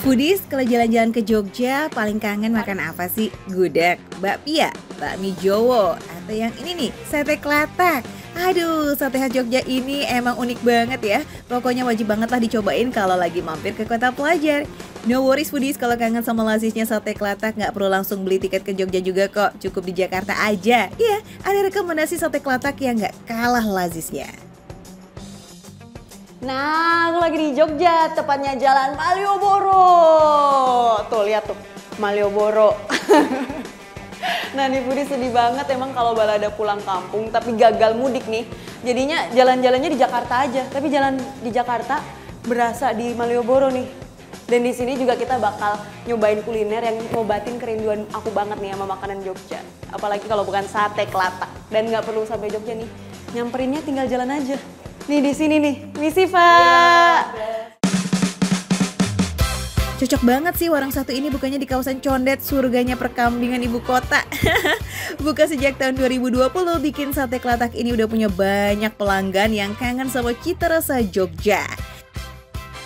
Foodies, kalau jalan-jalan ke Jogja, paling kangen makan apa sih? Gudeg, bakpia, bakmi Jowo, atau yang ini nih, sate kelatak. Aduh, sate khas Jogja ini emang unik banget ya. Pokoknya wajib banget lah dicobain kalau lagi mampir ke kota pelajar. No worries foodies kalau kangen sama lazisnya sate kelatak nggak perlu langsung beli tiket ke Jogja juga kok. Cukup di Jakarta aja. Iya, ada rekomendasi sate kelatak yang nggak kalah lazisnya. Nah, aku lagi di Jogja, tepatnya Jalan Malioboro. Tuh, lihat tuh, Malioboro. nah, nih Budi sedih banget emang kalau balada pulang kampung, tapi gagal mudik nih. Jadinya jalan-jalannya di Jakarta aja, tapi jalan di Jakarta berasa di Malioboro nih. Dan di sini juga kita bakal nyobain kuliner yang ngobatin kerinduan aku banget nih sama makanan Jogja. Apalagi kalau bukan sate kelatak. Dan nggak perlu sampai Jogja nih, nyamperinnya tinggal jalan aja. Nih di sini nih, misi Pak. Cocok banget sih warung satu ini bukannya di kawasan Condet, surganya perkambingan ibu kota. Buka sejak tahun 2020, bikin sate kelatak ini udah punya banyak pelanggan yang kangen sama cita rasa Jogja.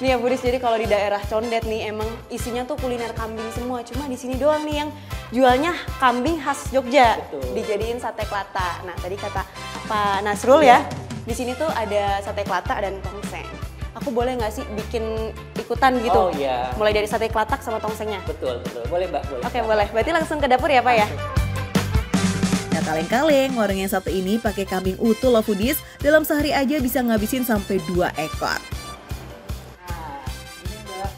Nih ya Budis, jadi kalau di daerah Condet nih emang isinya tuh kuliner kambing semua. Cuma di sini doang nih yang jualnya kambing khas Jogja. Betul. Dijadiin sate kelatak. Nah tadi kata Pak Nasrul ya, di sini tuh ada sate kelatak dan tongseng. Aku boleh nggak sih bikin ikutan gitu? Oh, iya. Mulai dari sate kelatak sama tongsengnya. Betul, betul. Boleh Mbak, boleh. Oke boleh. Berarti langsung ke dapur ya Pak ya? Nah kaleng-kaleng, warung yang satu ini pakai kambing utuh loh foodies. Dalam sehari aja bisa ngabisin sampai 2 ekor. Nah, ini Mbak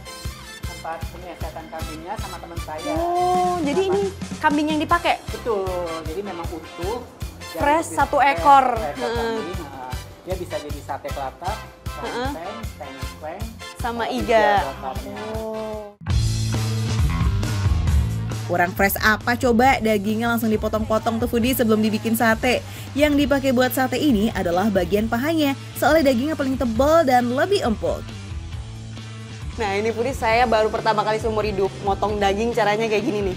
tempat penyiasatan kambingnya sama teman saya. Oh, jadi Sama- ini kambing yang dipakai? Betul, jadi memang utuh. Fresh satu ekor. fresh Dia bisa jadi sate kelatak, tongseng, tengkleng, Sama sama iga. Oh. Kurang fresh apa coba? Dagingnya langsung dipotong-potong tuh foodies sebelum dibikin sate. Yang dipakai buat sate ini adalah bagian pahanya, soalnya dagingnya paling tebal dan lebih empuk. Nah ini Pudi saya baru pertama kali seumur hidup motong daging caranya kayak gini nih.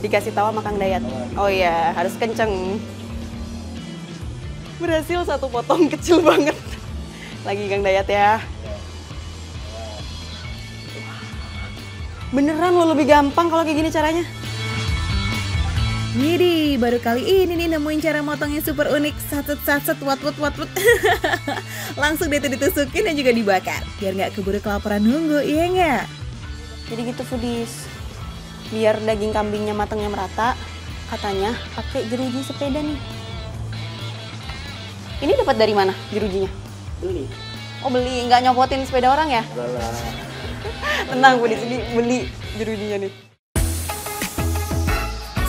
Dikasih tahu sama Kang Dayat. Oh iya harus kenceng. Berhasil satu potong kecil banget. Lagi Kang Dayat ya. Beneran lo lebih gampang kalau kayak gini caranya. Widih, baru kali ini nih nemuin cara motong yang super unik. Satset satset wat wat wat wat. Langsung deh ditusukin dan juga dibakar. Biar nggak keburu kelaparan nunggu, iya nggak? Jadi gitu Fudis. Biar daging kambingnya matangnya merata, katanya pakai jeruji sepeda nih. Ini dapat dari mana jerujinya? Beli. Oh beli, nggak nyopotin sepeda orang ya? Tenang Fudis, ini beli jerujinya nih.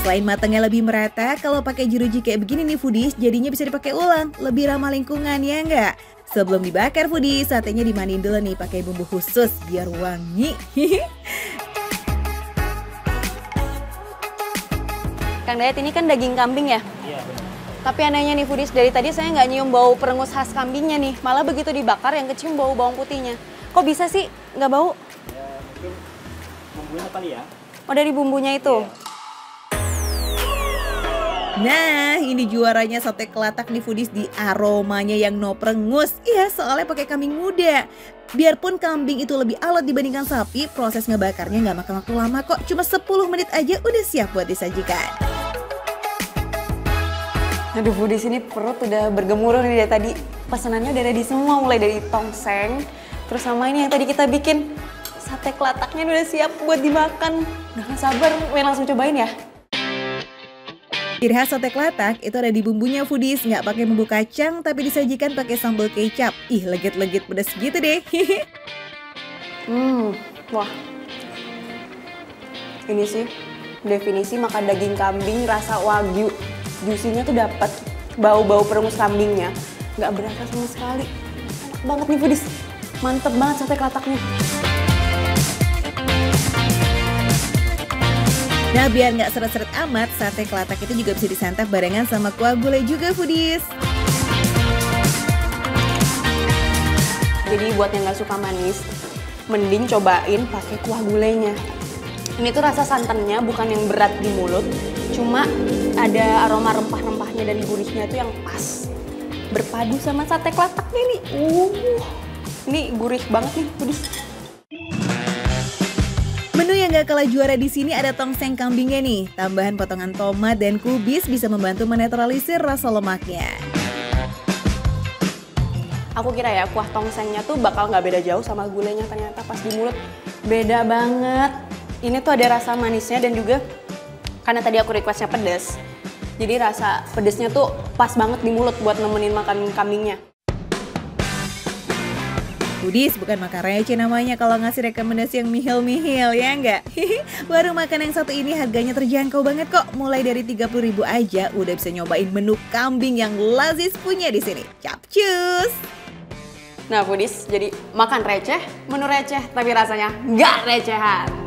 Selain matangnya lebih merata, kalau pakai jeruji kayak begini nih foodies, jadinya bisa dipakai ulang, lebih ramah lingkungan ya nggak? Sebelum dibakar foodies, satenya dimandiin dulu nih pakai bumbu khusus biar wangi. Kang Dayat ini kan daging kambing ya? Iya. Tapi anehnya nih Fudis, dari tadi saya nggak nyium bau perengus khas kambingnya nih. Malah begitu dibakar yang kecium bau bawang putihnya. Kok bisa sih nggak bau? Ya, mungkin bumbunya kali ya. Oh dari bumbunya itu? Nah, ini juaranya sate kelatak nih foodies di aromanya yang no prengus. Iya, soalnya pakai kambing muda. Biarpun kambing itu lebih alot dibandingkan sapi, proses ngebakarnya nggak makan waktu lama kok. Cuma 10 menit aja udah siap buat disajikan. Aduh Fudis ini perut udah bergemuruh nih dari tadi. Pesanannya udah ready semua, mulai dari tongseng, terus sama ini yang tadi kita bikin. Sate kelataknya udah siap buat dimakan. Udah gak sabar, main langsung cobain ya. Ciri khas sate kelatak itu ada di bumbunya foodies, nggak pakai bumbu kacang tapi disajikan pakai sambal kecap. Ih, legit-legit pedas gitu deh. Hmm, wah. Ini sih definisi makan daging kambing rasa wagyu. Juicy-nya tuh dapat bau-bau perengus kambingnya. Nggak berasa sama sekali. Enak banget nih Fudis. Mantep banget sate kelataknya. Nah, biar nggak seret-seret amat, sate kelatak itu juga bisa disantap barengan sama kuah gulai juga foodies. Jadi buat yang nggak suka manis, mending cobain pakai kuah gulainya. Ini tuh rasa santannya bukan yang berat di mulut, cuma ada aroma rempah-rempahnya dan gurihnya tuh yang pas. Berpadu sama sate kelataknya nih. Uh, ini gurih banget nih, Budis. Menu yang gak kalah juara di sini ada tongseng kambingnya nih. Tambahan potongan tomat dan kubis bisa membantu menetralisir rasa lemaknya. Aku kira ya kuah tongsengnya tuh bakal nggak beda jauh sama gulainya ternyata pas di mulut beda banget. Ini tuh ada rasa manisnya dan juga karena tadi aku requestnya pedas. Jadi rasa pedesnya tuh pas banget di mulut buat nemenin makan kambingnya. Budis bukan makan receh namanya kalau ngasih rekomendasi yang mihil-mihil ya enggak? Warung makan yang satu ini harganya terjangkau banget kok. Mulai dari 30 ribu aja udah bisa nyobain menu kambing yang lazis punya di sini. Capcus! Nah, Budis, jadi makan receh, menu receh, tapi rasanya nggak recehan.